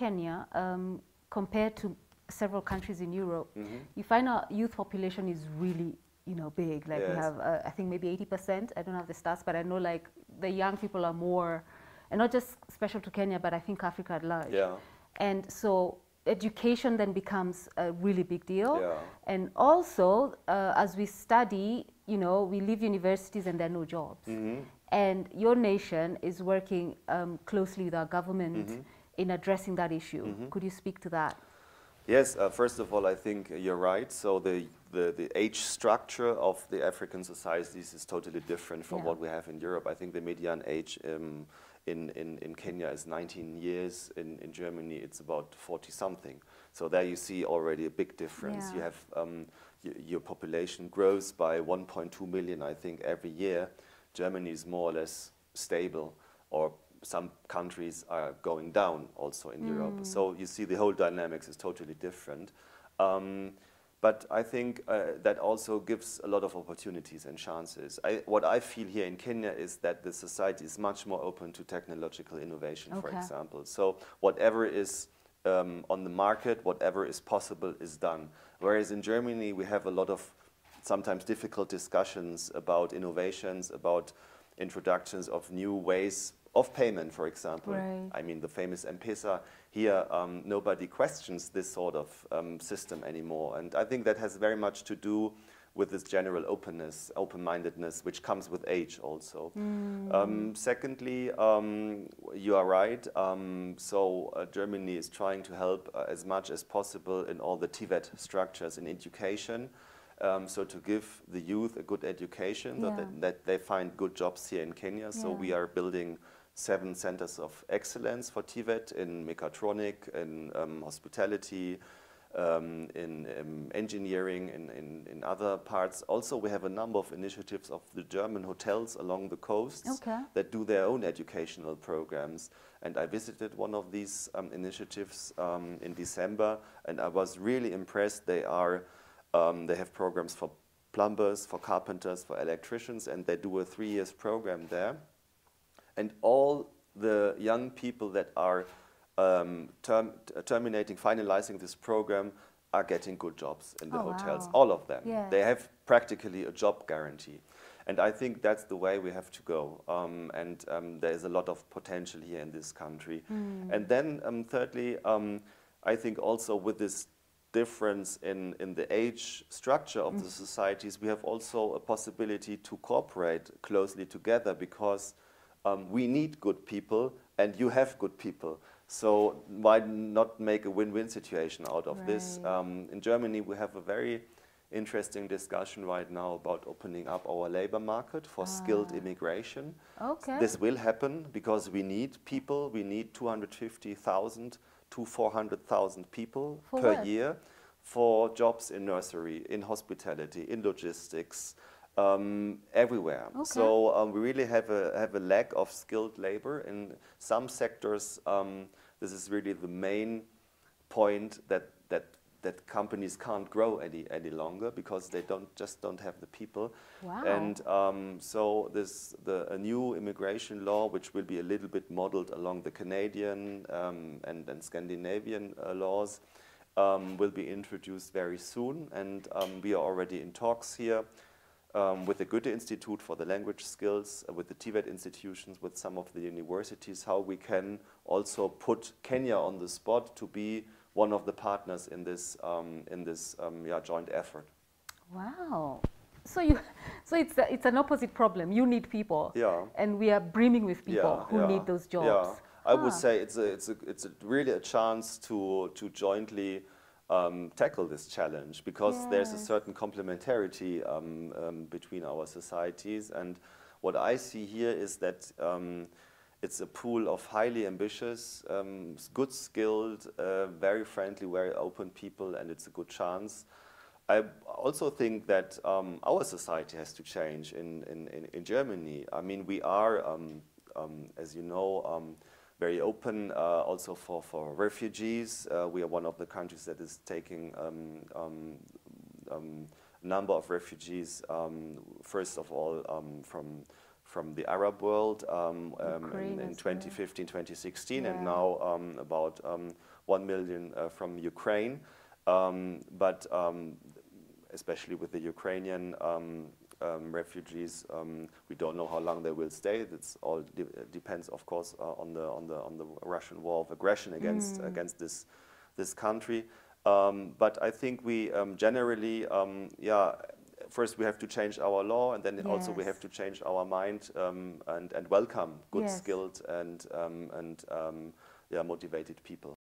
Kenya, um, compared to several countries in Europe, Mm-hmm. you find our youth population is really, you know, big. Like we have, uh, I think maybe 80%. I don't have the stats, but I know like the young people are more, and not just special to Kenya, but I think Africa at large. Yeah. And so education then becomes a really big deal. Yeah. And also, uh, as we study, you know, we leave universities and there are no jobs. Mm-hmm. And your nation is working um, closely with our government Mm-hmm. In addressing that issue. Could you speak to that? Yes, uh, first of all, I think you're right. So the, the, the age structure of the African societies is totally different from Yeah. what we have in Europe. I think the median age um, in, in, in Kenya is 19 years. In, in Germany, it's about 40 something. So there you see already a big difference. Yeah. You have um, your population grows by 1.2 million, I think, every year. Germany is more or less stable, or some countries are going down also in Europe. So you see the whole dynamics is totally different. Um, but I think uh, that also gives a lot of opportunities and chances. I, what I feel here in Kenya is that the society is much more open to technological innovation, for example. So whatever is um, on the market, whatever is possible is done. Whereas in Germany, we have a lot of sometimes difficult discussions about innovations, about introductions of new ways of payment, for example. Right. I mean, the famous M-Pesa, here um, nobody questions this sort of um, system anymore. And I think that has very much to do with this general openness, open-mindedness, which comes with age also. Um, secondly, um, you are right. Um, so uh, Germany is trying to help uh, as much as possible in all the TVET structures in education. Um, so to give the youth a good education, that, Yeah. they, that they find good jobs here in Kenya. So Yeah. we are building seven centers of excellence for TVET in mechatronic, in um, hospitality, um, in um, engineering, in, in, in other parts. Also, we have a number of initiatives of the German hotels along the coasts Okay. that do their own educational programs. And I visited one of these um, initiatives um, in December, and I was really impressed. They are um, they have programs for plumbers, for carpenters, for electricians, and they do a three years program there and all the young people that are um, term, terminating, finalizing this program are getting good jobs in the Oh, hotels. wow. All of them. Yeah. They have practically a job guarantee. And I think that's the way we have to go. Um, and um, there is a lot of potential here in this country. And then, um, thirdly, um, I think also with this difference in, in the age structure of the societies, we have also a possibility to cooperate closely together because um, we need good people and you have good people. So why not make a win-win situation out of this? Um, in Germany, we have a very interesting discussion right now about opening up our labor market for skilled immigration. Okay. This will happen because we need people. We need 250,000 to 400,000 people For per what? year for jobs in nursery, in hospitality, in logistics, um, everywhere. Okay. So um, we really have a have a lack of skilled labor in some sectors. Um, this is really the main point that that that companies can't grow any any longer because they don't just don't have the people. Wow. And um, so this the a new immigration law, which will be a little bit modeled along the Canadian um, and, and Scandinavian uh, laws, um, will be introduced very soon. And um, we are already in talks here um, with the Goethe Institute for the language skills, uh, with the TVET institutions, with some of the universities, how we can also put Kenya on the spot to be one of the partners in this um, in this um, yeah, joint effort. Wow. So you, so it's a, it's an opposite problem. You need people. Yeah. And we are brimming with people Yeah, who yeah, need those jobs. Yeah, I would Ah. say it's a, it's a, it's a really a chance to to jointly um, tackle this challenge because there's a certain complementarity um, um, between our societies, and what I see here is that. Um, it's a pool of highly ambitious, um, good skilled, uh, very friendly, very open people, and it's a good chance. I also think that um, our society has to change in, in, in, in Germany. I mean, we are, um, um, as you know, um, very open uh, also for, for refugees. Uh, we are one of the countries that is taking um, um, um, a number of refugees, um, first of all, um, from, from the Arab world um, um, in, in 2015, 2016, Yeah. and now um, about um, 1 million uh, from Ukraine. Um, but um, especially with the Ukrainian um, refugees, um, we don't know how long they will stay. It's all de depends, of course, uh, on the on the on the Russian war of aggression against against this this country. Um, but I think we um, generally, um, yeah, first we have to change our law, and then also we have to change our mind um, and and welcome good, Yes. skilled and um, and um, yeah, motivated people.